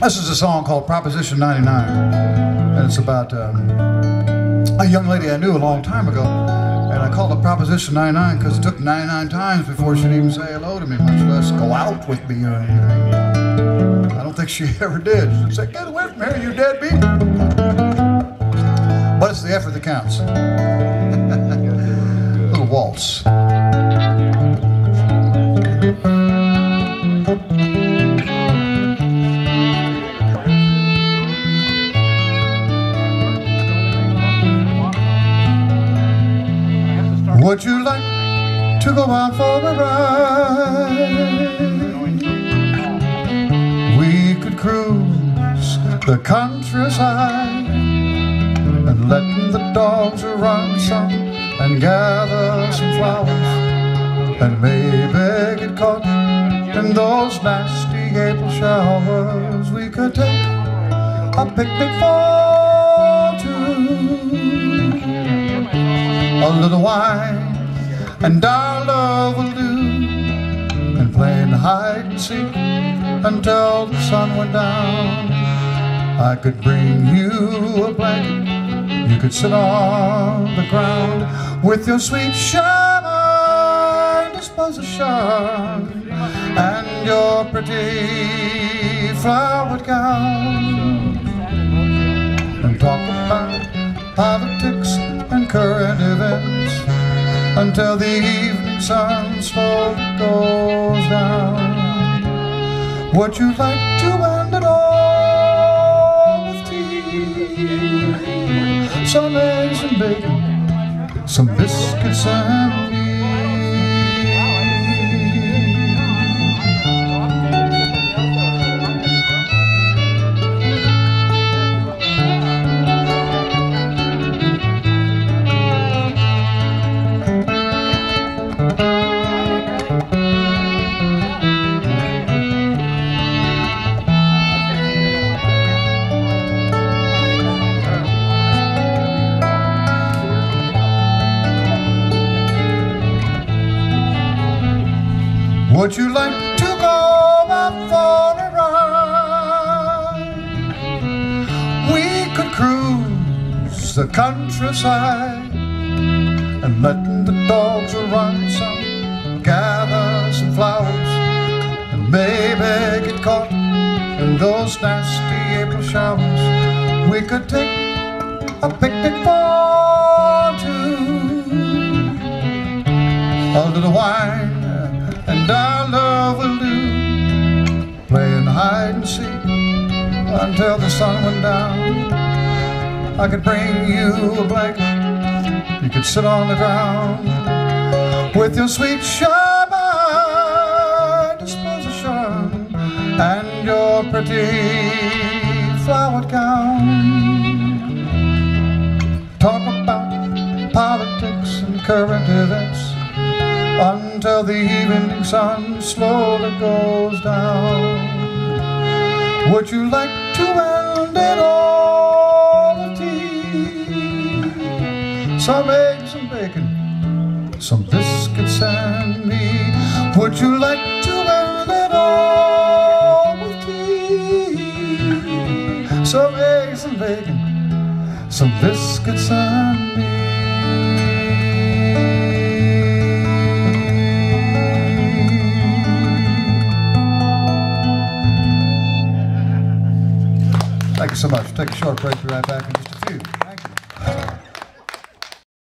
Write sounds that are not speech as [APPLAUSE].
This is a song called Proposition 99, and it's about um, a young lady I knew a long time ago, and I called it Proposition 99 because it took 99 times before she'd even say hello to me, much less go out with me or anything. I don't think she [LAUGHS] ever did. She said, get away from here, you deadbeat. But it's the effort that counts. [LAUGHS] Little waltz. Would you like to go out for a ride? We could cruise the countryside and let the dogs run some and gather some flowers and maybe get caught in those nasty April showers. We could take a picnic for and our love will do and playing hide and seek until the sun went down. I could bring you a blanket you could sit on the ground with your sweet shine disposition and your pretty flowered gown. And talk about politics and current events until the evening sun slowly goes down. Would you like to end it all with tea? Some eggs and bacon, some biscuits and me. Would you like to go out for a ride? We could cruise the countryside and let the dogs run some, gather some flowers, and maybe get caught in those nasty April showers. We could take a picnic for two, a little wine and our love will do Playing hide and seek until the sun went down. I could bring you a blanket You could sit on the ground With your sweet shy disposition And your pretty flowered gown. Talk about politics and current events until the evening sun slowly goes down. Would you like to end it all with tea? Some eggs and bacon, some biscuits and me. Would you like to end it all with tea? Some eggs and bacon, some biscuits and me. Thank you so much. Take a short break. Be right back in just a few.